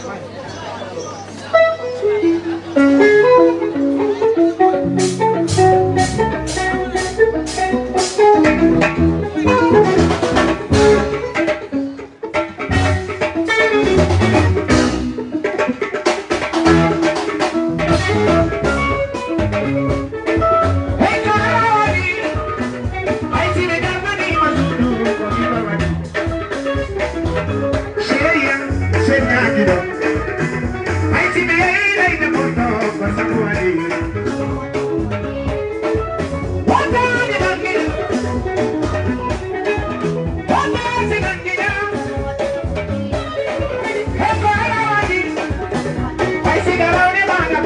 ちょっと。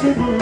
possible.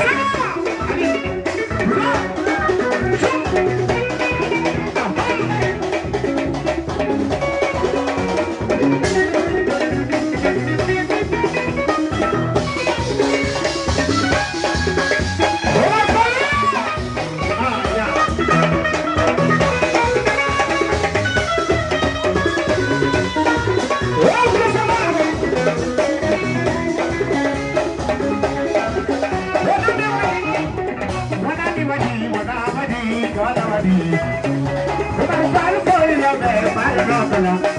Awande 看着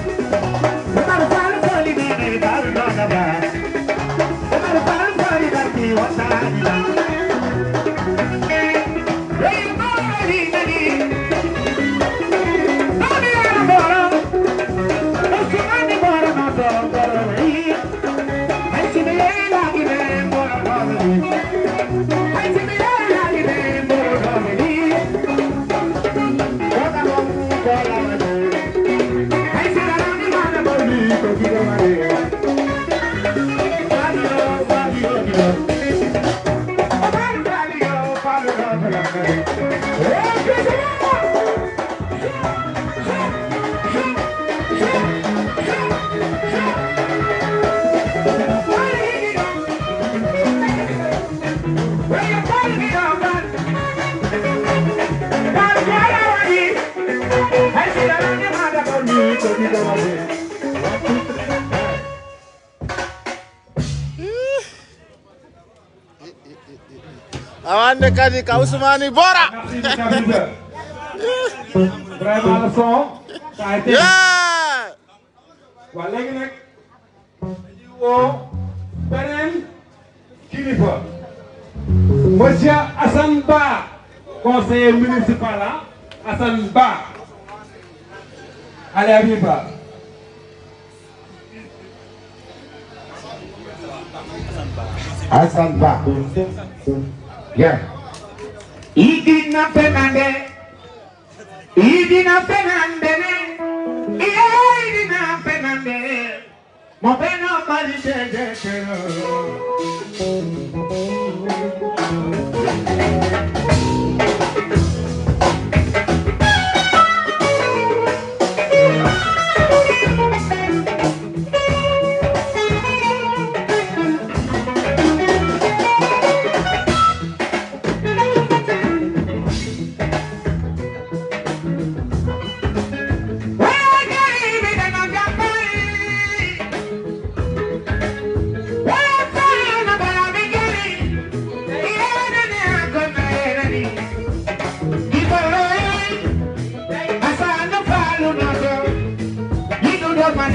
kadi ka Ousmane Bora. Vraiment le son ça a été yeah. Waa léegi nag dañuy woo beneen kilifa. Monsieur Assane Ba conseiller municipal ah Assane Ba. Allez Abiba Hassan Ba. Yeah. Idina penande, idina penande ne, iya idina penande, mo peno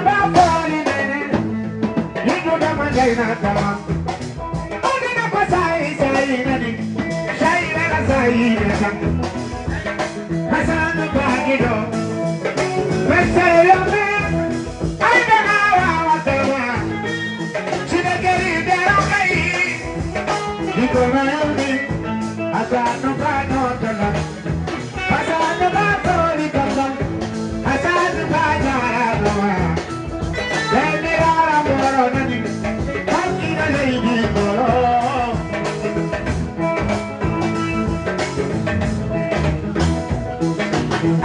about party, baby. You know that man, they not come on. Only the Pasai, say, baby. Shai, let us say, baby. Hasan, the baggy dog. Let's say, young man. I got no, I got no, I got no.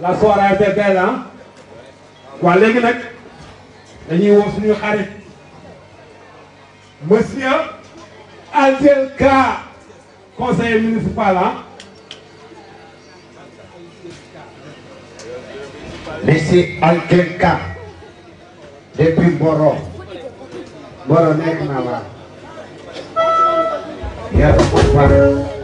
la soirée a été belle, hein? waa léegi nag dañuy woo suñu xarit monsieur Ka conseiller municipal ah. Monsieur Alkelka depuis Mboro Mboro nekk na wa yàlla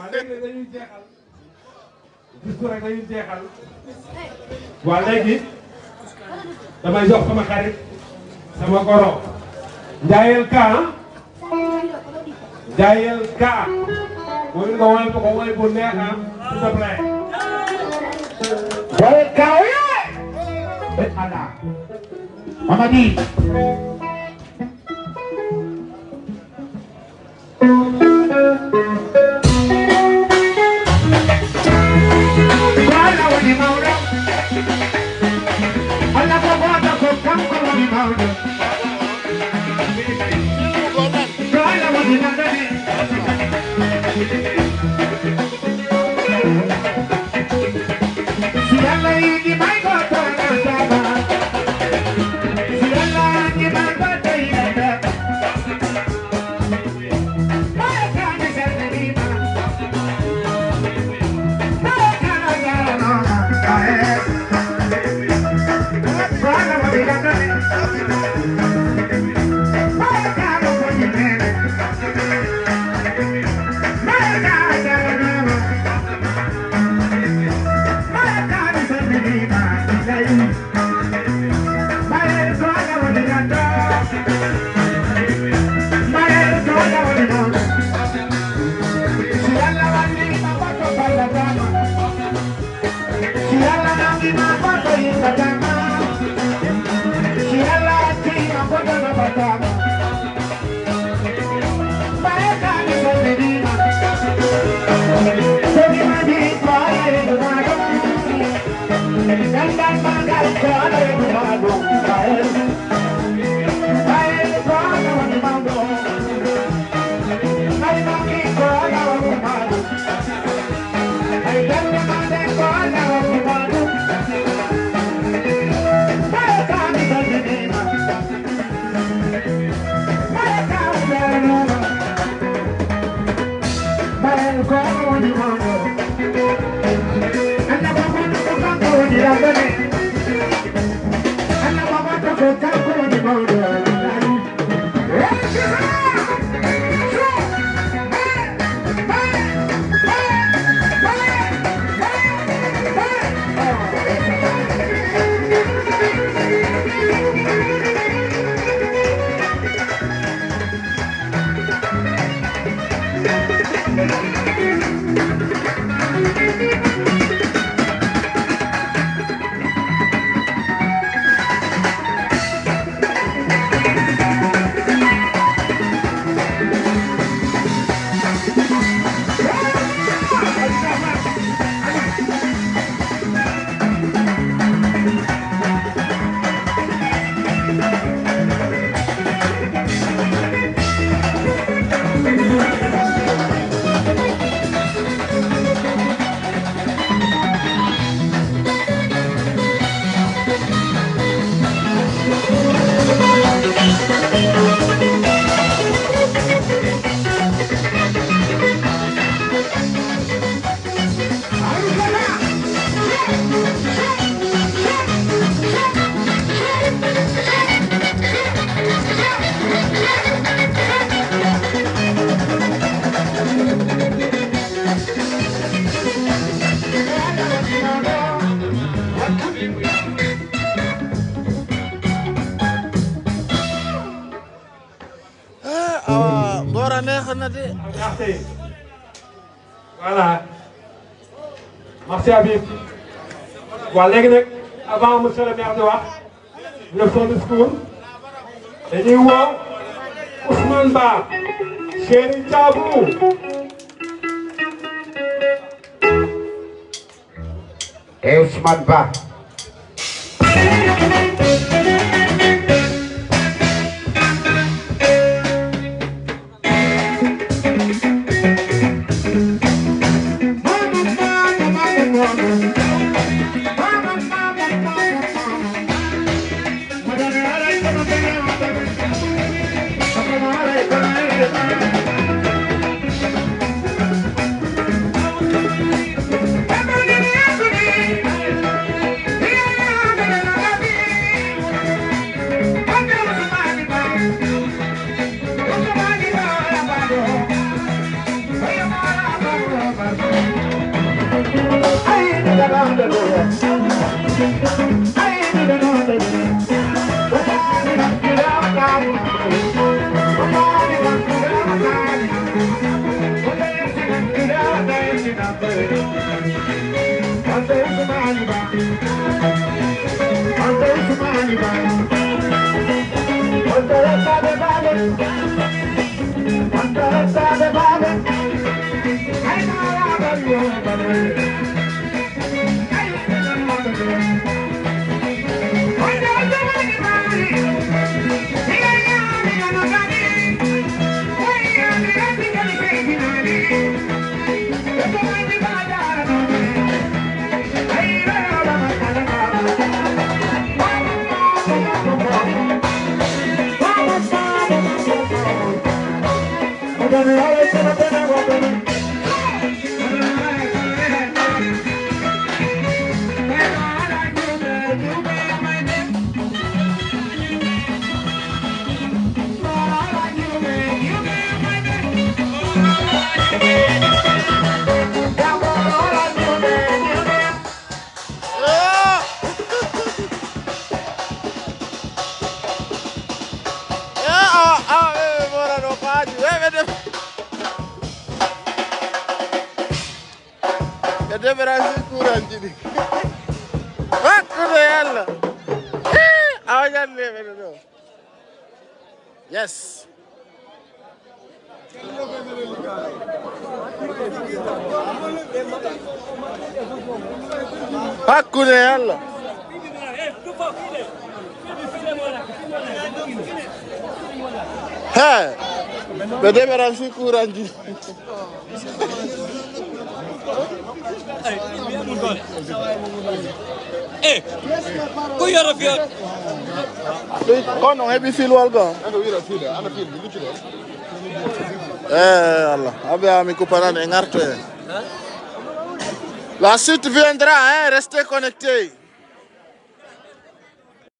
waa léegi nag dañuy jeexal juste rek dañuy jeexal waa léegi damay jox sama xarit sama goro Njaayel Ka Njaayel Ka mooy nga woy ko woy bu neex s'il te plaît Jael Kaoye. Ala. Mamadi. Wala ko Eh, merci Habib waa léegi nag avant le maire di wax ñu def son Ousmane Ba Chéri Et Ousmane Ba. Yeah. Hakkı ne yalla? He. Bede veren şu kurancı. Eh, qui era fiore? Qua non è filo al Eh, Allah, abbiamo mi cupana in arte. La suite viendra, hein, restez connectés.